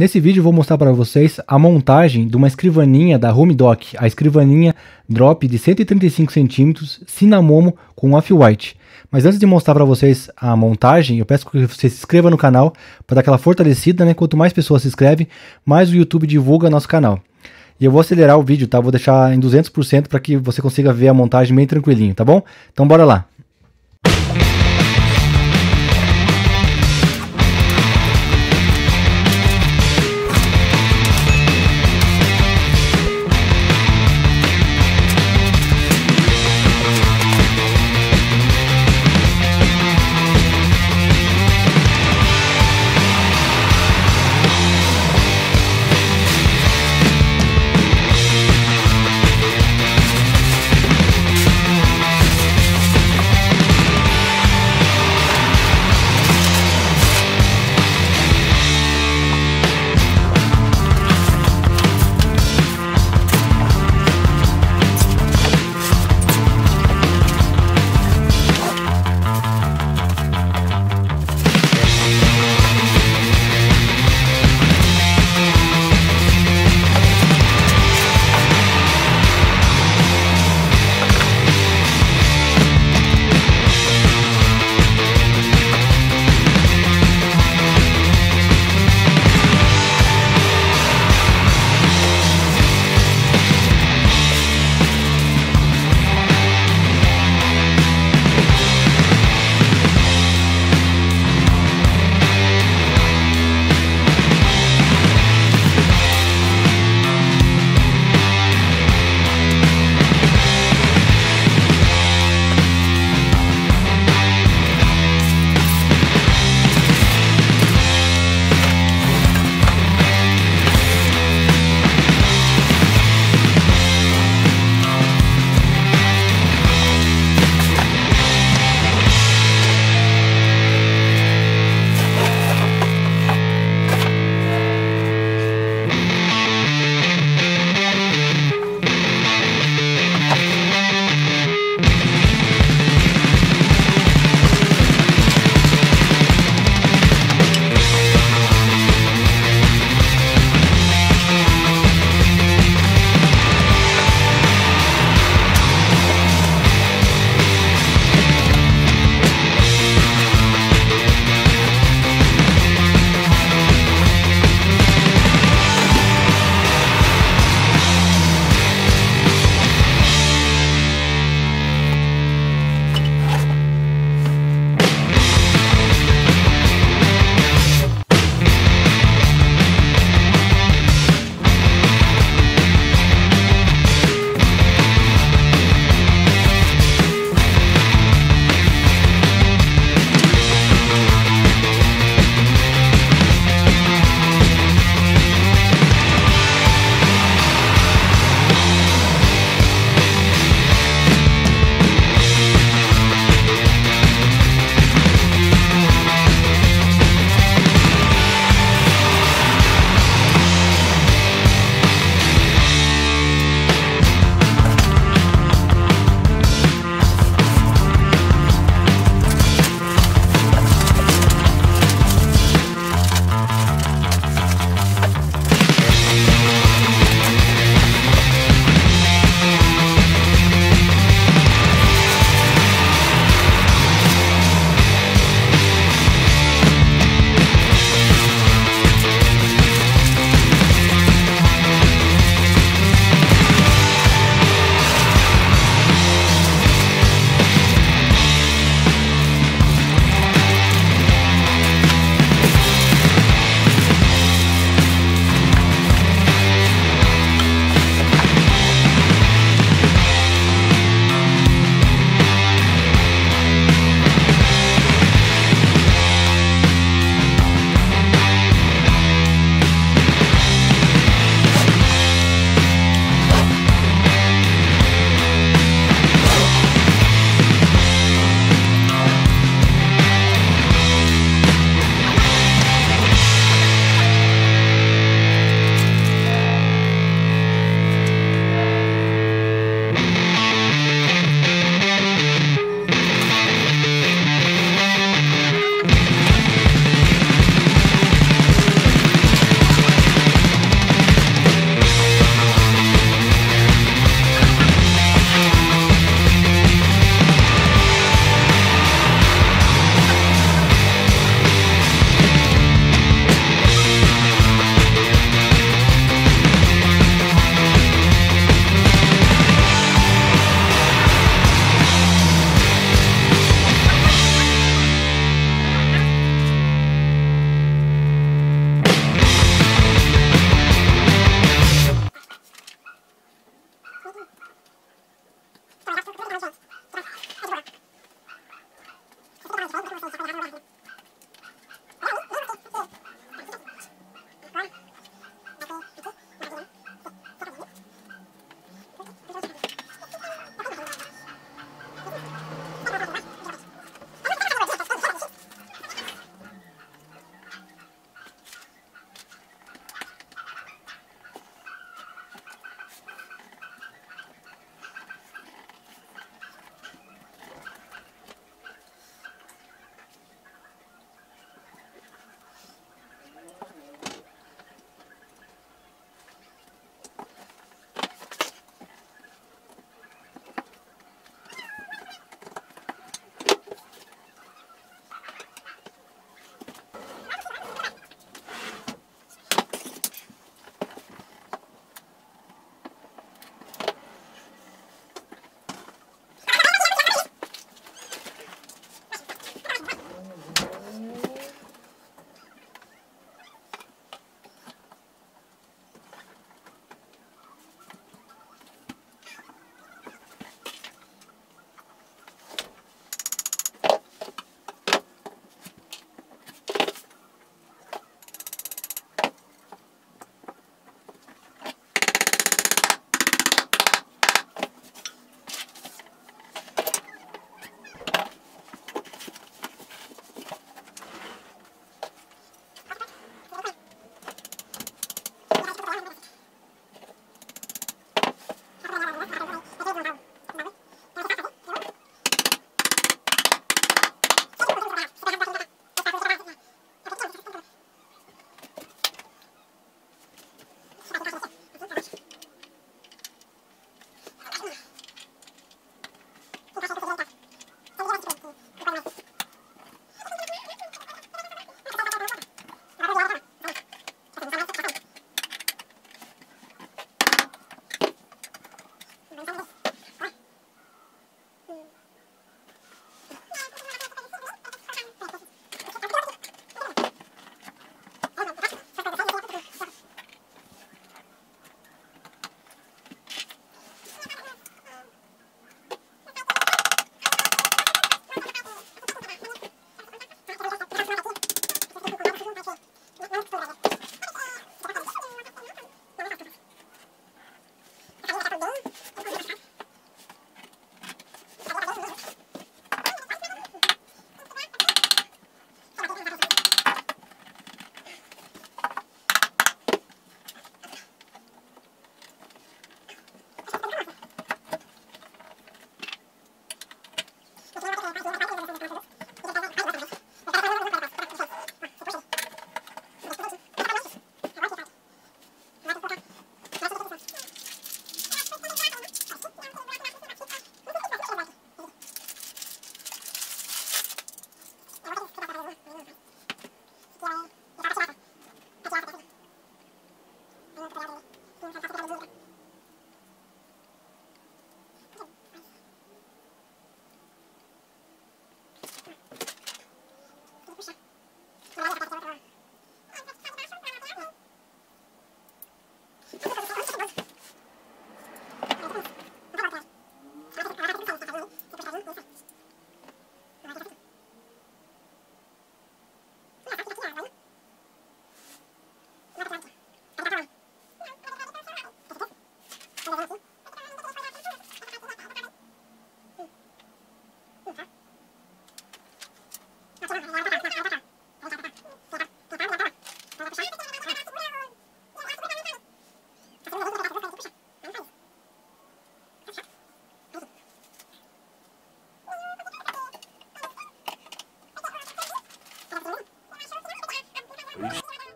Nesse vídeo vou mostrar para vocês a montagem de uma escrivaninha da Home Dock, a escrivaninha drop de 135 centímetros Cinnamon com off-white. Mas antes de mostrar para vocês a montagem, eu peço que você se inscreva no canal para dar aquela fortalecida, né? Quanto mais pessoas se inscrevem, mais o YouTube divulga nosso canal. E eu vou acelerar o vídeo, tá? Vou deixar em 200% para que você consiga ver a montagem bem tranquilinho, tá bom? Então bora lá.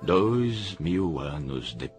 Dois mil anos depois.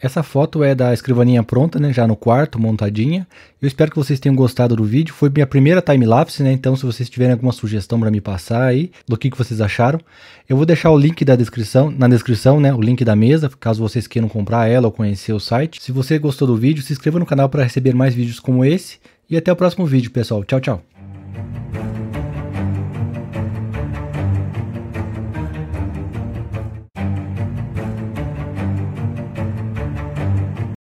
Essa foto é da escrivaninha pronta, né, já no quarto, montadinha. Eu espero que vocês tenham gostado do vídeo. Foi minha primeira time-lapse, né, então se vocês tiverem alguma sugestão para me passar aí, do que, que vocês acharam, eu vou deixar o link da descrição, na descrição, né, o link da mesa, caso vocês queiram comprar ela ou conhecer o site. Se você gostou do vídeo, se inscreva no canal para receber mais vídeos como esse. E até o próximo vídeo, pessoal. Tchau, tchau.